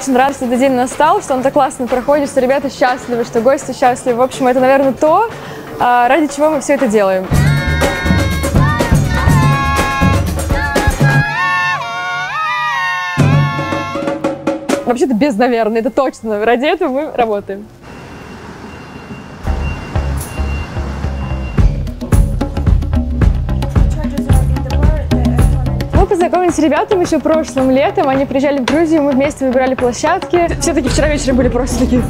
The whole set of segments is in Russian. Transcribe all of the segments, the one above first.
очень рада, что этот день настал, что он так классно проходит, что ребята счастливы, что гости счастливы. В общем, это, наверное, то, а, ради чего мы все это делаем. Вообще-то без, наверное, это точно. Ради этого мы работаем. Познакомились с ребятами еще прошлым летом. Они приезжали в Грузию, мы вместе выбирали площадки. Все таки вчера вечером были просто такие...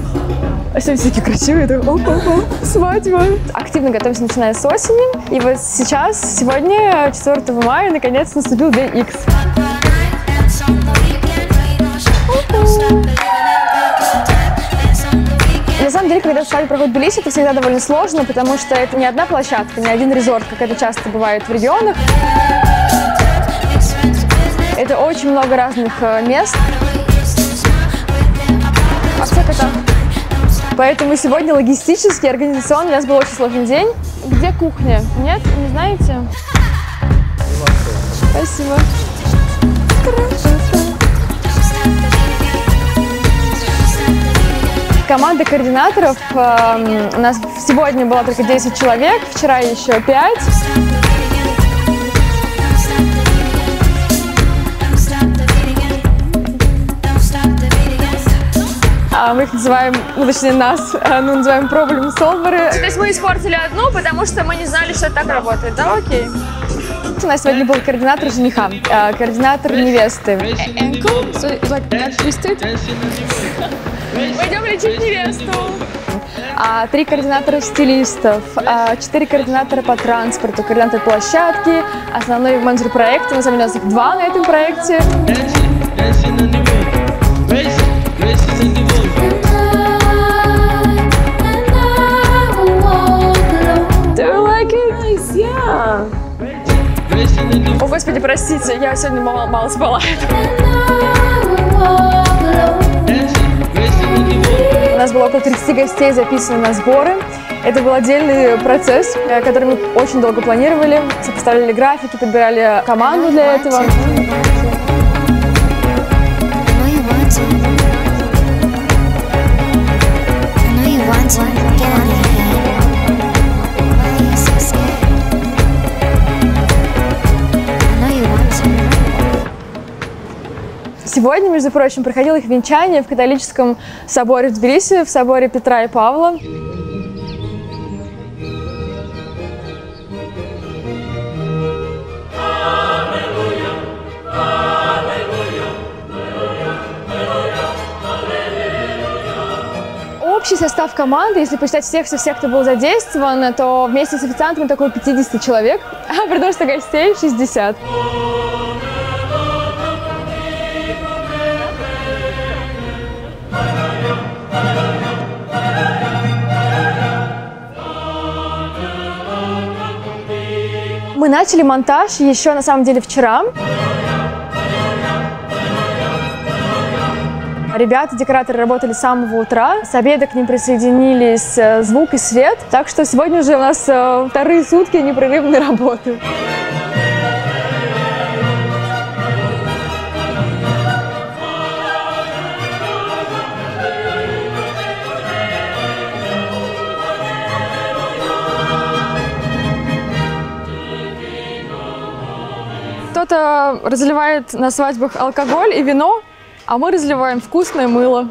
А все такие красивые, так, оп, оп, оп, свадьба. Активно готовимся, начиная с осени. И вот сейчас, сегодня, 4 мая, наконец наступил день X. На самом деле, когда свадьба проходит в Тбилиси, это всегда довольно сложно, потому что это не одна площадка, не один резорт, как это часто бывает в регионах. Это очень много разных э, мест. А все кота. Поэтому сегодня логистически, организационно у нас был очень сложный день. Где кухня? Нет? Не знаете? Спасибо. Команда координаторов э, у нас сегодня было только 10 человек, вчера еще 5. Мы их называем, ну точнее нас, э, ну, называем проблем солверы. То есть мы испортили одну, потому что мы не знали, что это так работает, да? Окей. У нас сегодня был координатор жениха, э, координатор невесты. Twisted. Пойдем лечить невесту. А, три координатора стилистов, а, четыре координатора по транспорту, координатор площадки, основной менеджер проекта. На самом деле у нас их два на этом проекте. О, господи, простите, я сегодня мало, мало спала. У нас было около 30 гостей записано на сборы. Это был отдельный процесс, э, который мы очень долго планировали, сопоставляли графики, подбирали команду для этого. Сегодня, между прочим, проходило их венчание в католическом соборе в Тбилиси, в соборе Петра и Павла. Состав команды, если посчитать всех, всех, всех, кто был задействован, то вместе с официантами такого 50 человек, а что гостей 60. Мы начали монтаж еще на самом деле вчера. Ребята, декораторы работали с самого утра. С обеда к ним присоединились э, звук и свет. Так что сегодня уже у нас э, вторые сутки непрерывной работы. Кто-то разливает на свадьбах алкоголь и вино, а мы разливаем вкусное мыло.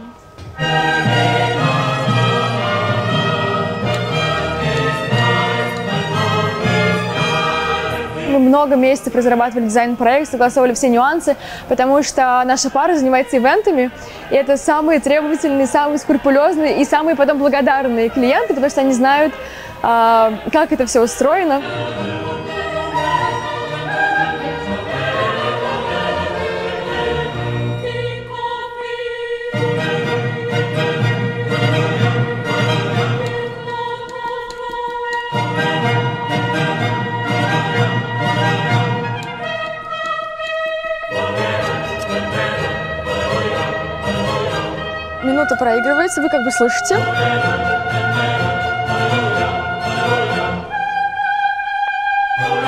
Мы много месяцев разрабатывали дизайн-проект, согласовывали все нюансы, потому что наша пара занимается ивентами, и это самые требовательные, самые скрупулезные и самые потом благодарные клиенты, потому что они знают, а, как это все устроено. Минута проигрывается, вы как бы слышите.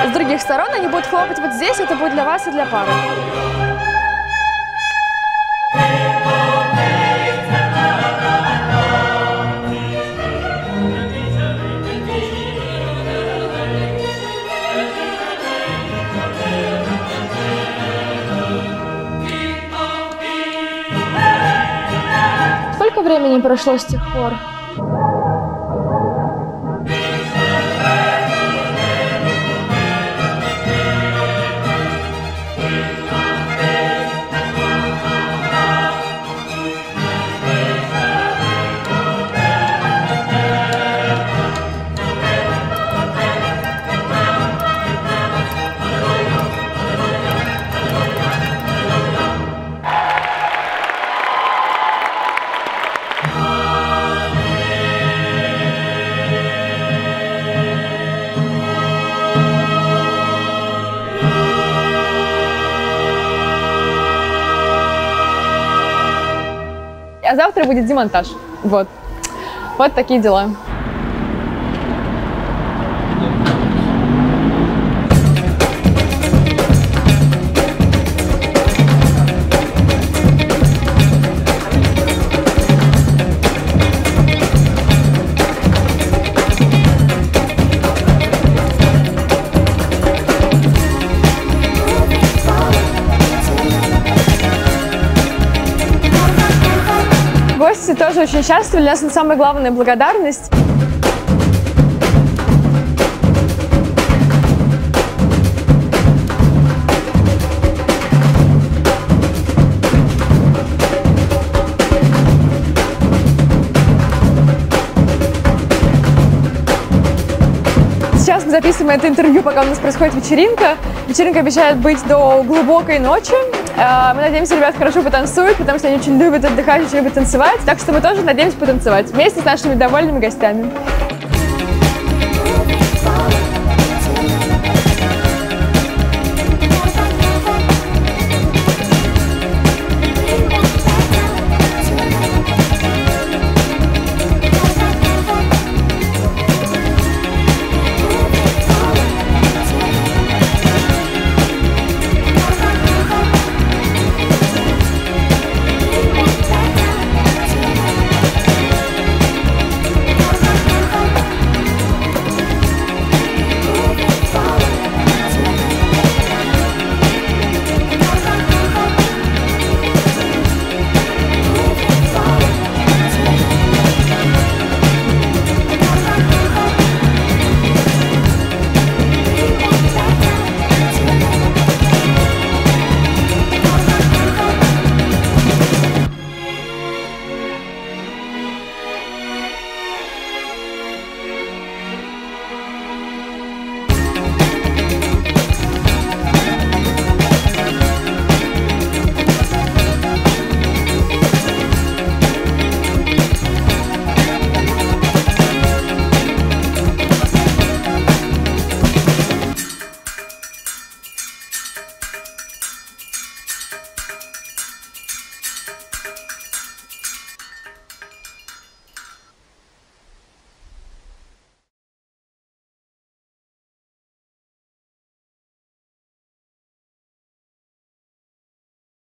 С других сторон они будут хлопать вот здесь, это будет для вас и для пары. Времени прошло с тех пор? А завтра будет демонтаж. Вот. Вот такие дела. Гости тоже очень счастливы. Для нас самая главная благодарность. Сейчас мы записываем это интервью, пока у нас происходит вечеринка. Вечеринка обещает быть до глубокой ночи. Э, Мы надеемся, ребят хорошо потанцуют, потому что они очень любят отдыхать, очень любят танцевать. Так что мы тоже надеемся потанцевать вместе с нашими довольными гостями.